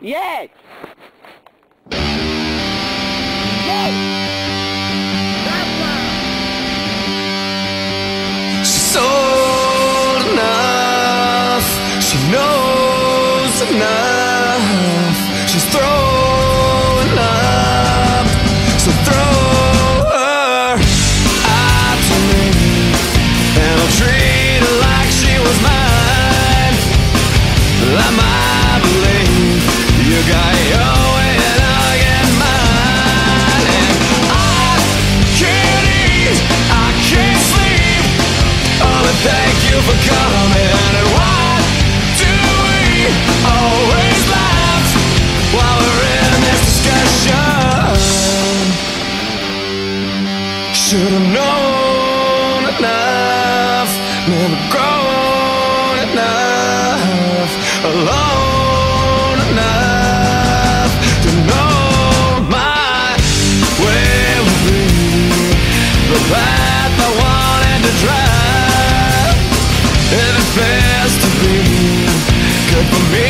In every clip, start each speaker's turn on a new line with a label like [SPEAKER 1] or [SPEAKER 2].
[SPEAKER 1] Yes!
[SPEAKER 2] She's old enough, she knows enough, she's throwing Should have known enough, never grown enough, alone enough to know my way would be the path I wanted to. It is best to be good for me.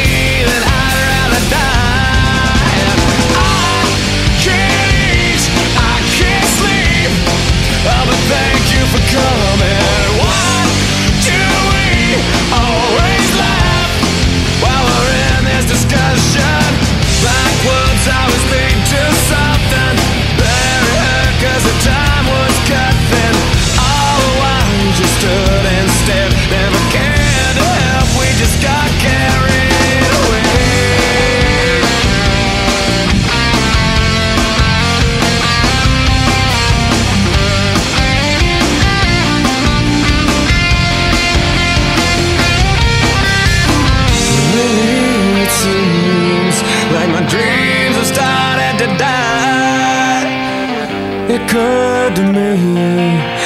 [SPEAKER 2] occurred to me.